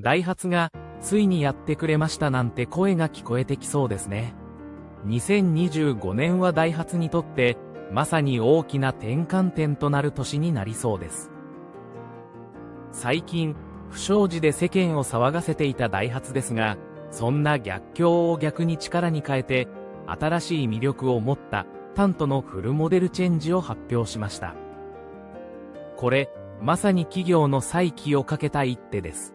ダイハツが、ついにやってくれましたなんて声が聞こえてきそうですね。2025年はダイハツにとって、まさに大きな転換点となる年になりそうです。最近、不祥事で世間を騒がせていたダイハツですが、そんな逆境を逆に力に変えて、新しい魅力を持ったタントのフルモデルチェンジを発表しました。これ、まさに企業の再起をかけた一手です。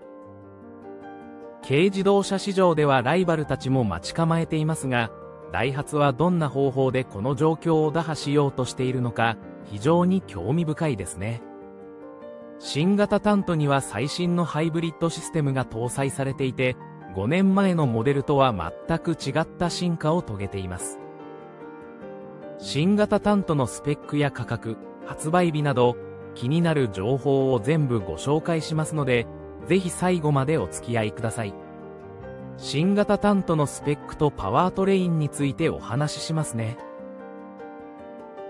軽自動車市場ではライバルたちも待ち構えていますが、ダイハツはどんな方法でこの状況を打破しようとしているのか、非常に興味深いですね。新型タントには最新のハイブリッドシステムが搭載されていて、5年前のモデルとは全く違った進化を遂げています。新型タントのスペックや価格、発売日など、気になる情報を全部ご紹介しますので、ぜひ最後までお付き合いください。新型タントのスペックとパワートレインについてお話ししますね。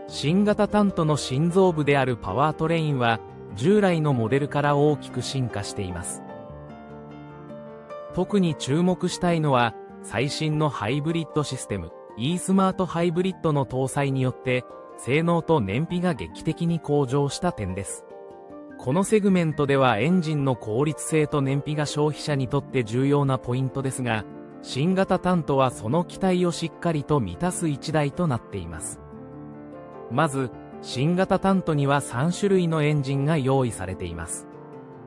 新型タントの心臓部であるパワートレインは、従来のモデルから大きく進化しています。特に注目したいのは、最新のハイブリッドシステム、e スマートハイブリッドの搭載によって、性能と燃費が劇的に向上した点です。このセグメントではエンジンの効率性と燃費が消費者にとって重要なポイントですが、新型タントはその期待をしっかりと満たす一台となっています。まず、新型タントには3種類のエンジンが用意されています。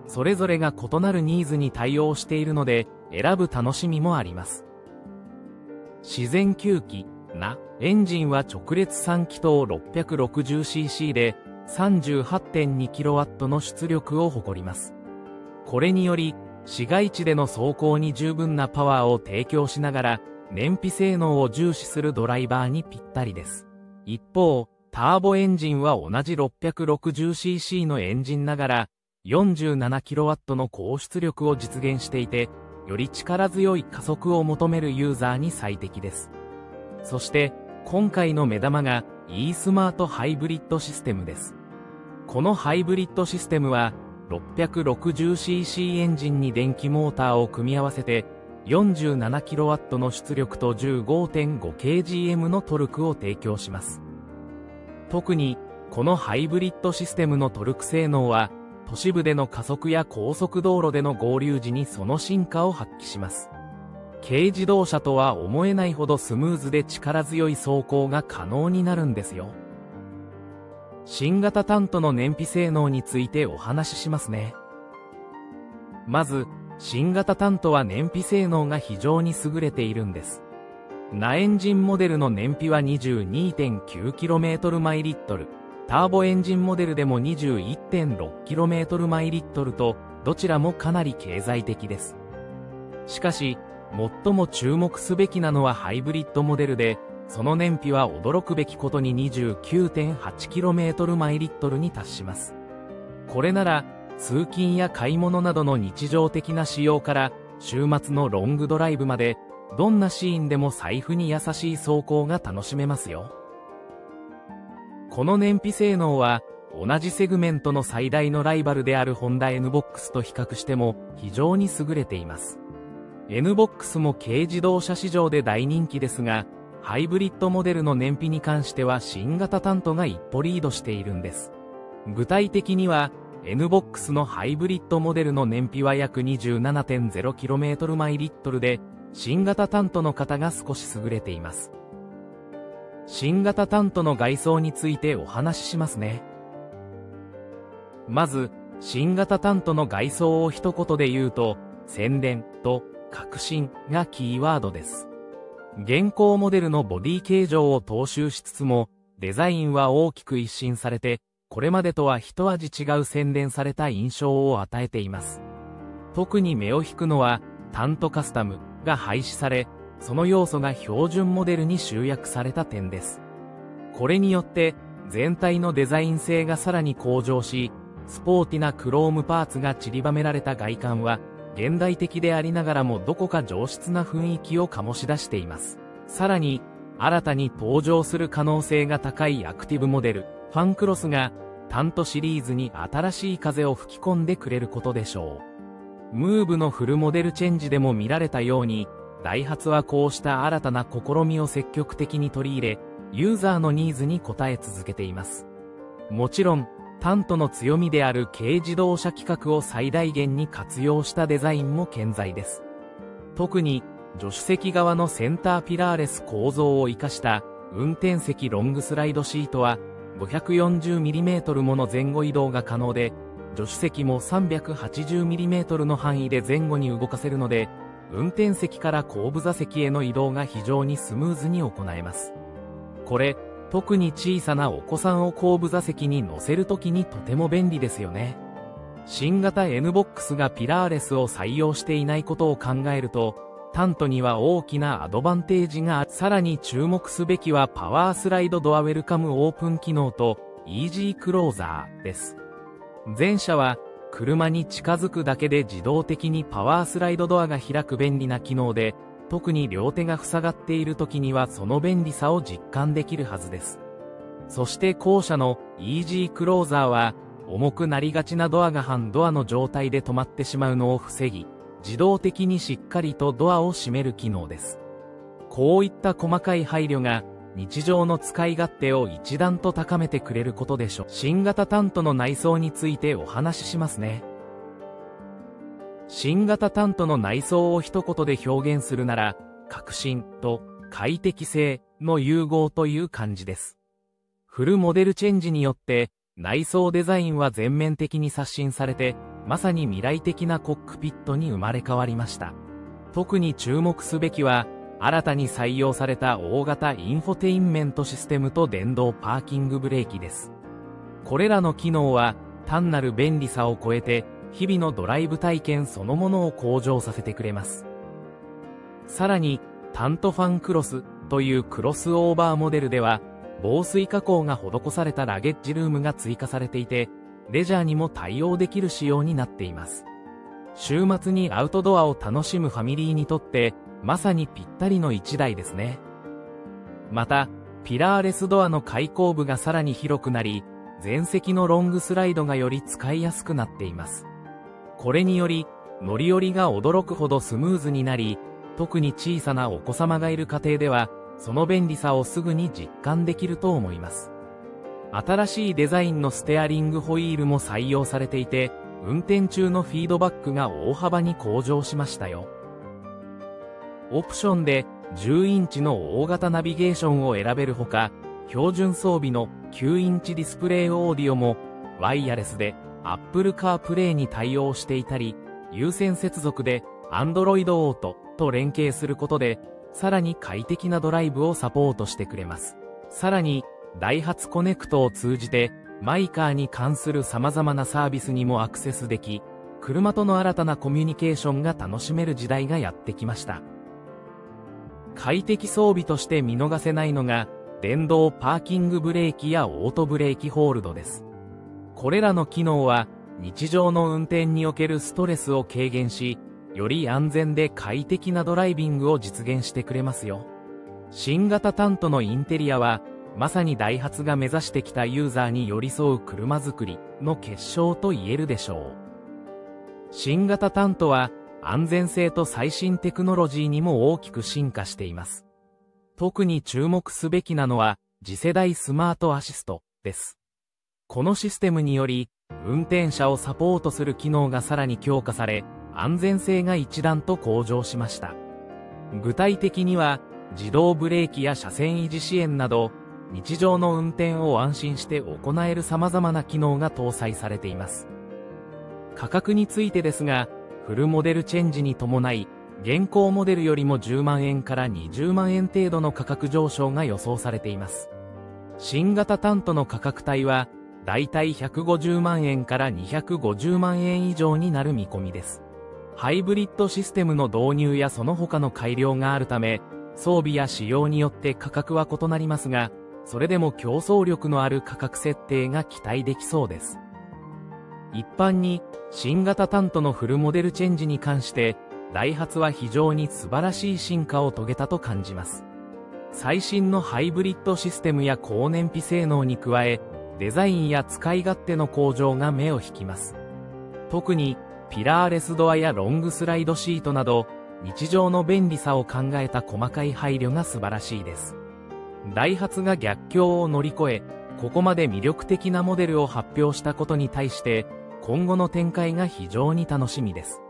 それぞれが異なるニーズに対応しているので、選ぶ楽しみもあります。自然吸気なエンジンは直列3気筒 660cc で、38.2kW の出力を誇ります。これにより、市街地での走行に十分なパワーを提供しながら、燃費性能を重視するドライバーにぴったりです。一方、ターボエンジンは同じ 660cc のエンジンながら、47kW の高出力を実現していて、より力強い加速を求めるユーザーに最適です。そして、今回の目玉が e スマートハイブリッドシステムです。このハイブリッドシステムは 660cc エンジンに電気モーターを組み合わせて 47kW の出力と 15.5kgm のトルクを提供します。特にこのハイブリッドシステムのトルク性能は都市部での加速や高速道路での合流時にその進化を発揮します。軽自動車とは思えないほどスムーズで力強い走行が可能になるんですよ。新型タントの燃費性能についてお話ししますね。まず、新型タントは燃費性能が非常に優れているんです。ナエンジンモデルの燃費は 22.9km マイリットル、ターボエンジンモデルでも 21.6km マイリットルと、どちらもかなり経済的です。しかし、最も注目すべきなのはハイブリッドモデルで、その燃費は驚くべきことに 29.8km マイリットルに達します。これなら、通勤や買い物などの日常的な使用から、週末のロングドライブまで、どんなシーンでも財布に優しい走行が楽しめますよ。この燃費性能は、同じセグメントの最大のライバルであるホンダ NBOX と比較しても非常に優れています。NBOX も軽自動車市場で大人気ですが、ハイブリッドモデルの燃費に関しては新型タントが一歩リードしているんです。具体的には、NBOX のハイブリッドモデルの燃費は約 27.0km マイリットルで、新型タントの方が少し優れています。新型タントの外装についてお話ししますね。まず、新型タントの外装を一言で言うと、宣伝と革新がキーワードです。現行モデルのボディ形状を踏襲しつつも、デザインは大きく一新されて、これまでとは一味違う洗練された印象を与えています。特に目を引くのは、タントカスタムが廃止され、その要素が標準モデルに集約された点です。これによって、全体のデザイン性がさらに向上し、スポーティなクロームパーツが散りばめられた外観は、現代的でありながらもどこか上質な雰囲気を醸し出しています。さらに、新たに登場する可能性が高いアクティブモデル、ファンクロスが、タントシリーズに新しい風を吹き込んでくれることでしょう。ムーブのフルモデルチェンジでも見られたように、ダイハツはこうした新たな試みを積極的に取り入れ、ユーザーのニーズに応え続けています。もちろん、タントの強みである軽自動車規格を最大限に活用したデザインも健在です。特に、助手席側のセンターピラーレス構造を活かした運転席ロングスライドシートは 540mm もの前後移動が可能で、助手席も 380mm の範囲で前後に動かせるので、運転席から後部座席への移動が非常にスムーズに行えます。これ、特に小さなお子さんを後部座席に乗せるときにとても便利ですよね。新型 NBOX がピラーレスを採用していないことを考えると、タントには大きなアドバンテージが。さらに注目すべきはパワースライドドアウェルカムオープン機能とイージークローザーです。前者は車に近づくだけで自動的にパワースライドドアが開く便利な機能で、特に両手が塞がっている時にはその便利さを実感できるはずです。そして後者のイージークローザーは、重くなりがちなドアが半ドアの状態で止まってしまうのを防ぎ、自動的にしっかりとドアを閉める機能です。こういった細かい配慮が日常の使い勝手を一段と高めてくれることでしょう。新型タントの内装についてお話ししますね。新型タントの内装を一言で表現するなら、革新と快適性の融合という感じです。フルモデルチェンジによって内装デザインは全面的に刷新されて、まさに未来的なコックピットに生まれ変わりました。特に注目すべきは、新たに採用された大型インフォテインメントシステムと電動パーキングブレーキです。これらの機能は単なる便利さを超えて日々のドライブ体験そのものを向上させてくれます。さらに、タントファンクロスというクロスオーバーモデルでは防水加工が施されたラゲッジルームが追加されていて、レジャーにも対応できる仕様になっています。週末にアウトドアを楽しむファミリーにとってまさにぴったりの一台ですね。また、ピラーレスドアの開口部がさらに広くなり、前席のロングスライドがより使いやすくなっています。これにより、乗り降りが驚くほどスムーズになり、特に小さなお子様がいる家庭では、その便利さをすぐに実感できると思います。新しいデザインのステアリングホイールも採用されていて、運転中のフィードバックが大幅に向上しましたよ。オプションで10インチの大型ナビゲーションを選べるほか、標準装備の9インチディスプレイオーディオもワイヤレスで Apple CarPlay に対応していたり、有線接続で Android Auto と連携することで、さらに快適なドライブをサポートしてくれます。さらに、ダイハツコネクトを通じて、マイカーに関する様々なサービスにもアクセスでき、車との新たなコミュニケーションが楽しめる時代がやってきました。快適装備として見逃せないのが、電動パーキングブレーキやオートブレーキホールドです。これらの機能は、日常の運転におけるストレスを軽減し、より安全で快適なドライビングを実現してくれますよ。新型タントのインテリアは、まさにダイハツが目指してきたユーザーに寄り添う車作りの結晶と言えるでしょう。新型タントは、安全性と最新テクノロジーにも大きく進化しています。特に注目すべきなのは、次世代スマートアシストです。このシステムにより、運転者をサポートする機能がさらに強化され、安全性が一段と向上しました。具体的には、自動ブレーキや車線維持支援など、日常の運転を安心して行える様々な機能が搭載されています。価格についてですが、フルモデルチェンジに伴い、現行モデルよりも10万円から20万円程度の価格上昇が予想されています。新型タントの価格帯は、だいたい150万円から250万円以上になる見込みです。ハイブリッドシステムの導入やその他の改良があるため、装備や仕様によって価格は異なりますが、それでも競争力のある価格設定が期待できそうです。一般に新型タントのフルモデルチェンジに関して、ダイハツは非常に素晴らしい進化を遂げたと感じます。最新のハイブリッドシステムや高燃費性能に加え、デザインや使い勝手の向上が目を引きます。特に、ピラーレスドアやロングスライドシートなど、日常の便利さを考えた細かい配慮が素晴らしいです。ダイハツが逆境を乗り越え、ここまで魅力的なモデルを発表したことに対して、今後の展開が非常に楽しみです。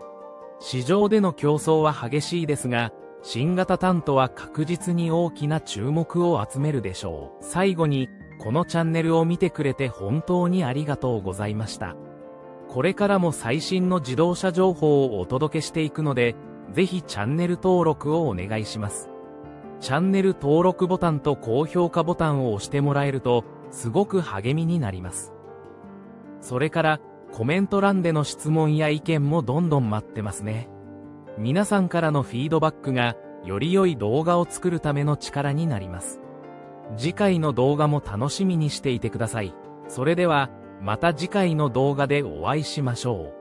市場での競争は激しいですが、新型タントは確実に大きな注目を集めるでしょう。最後に、このチャンネルを見てくれて本当にありがとうございました。これからも最新の自動車情報をお届けしていくので、ぜひチャンネル登録をお願いします。チャンネル登録ボタンと高評価ボタンを押してもらえると、すごく励みになります。それから、コメント欄での質問や意見もどんどん待ってますね。皆さんからのフィードバックが、より良い動画を作るための力になります。次回の動画も楽しみにしていてください。それでは、また次回の動画でお会いしましょう。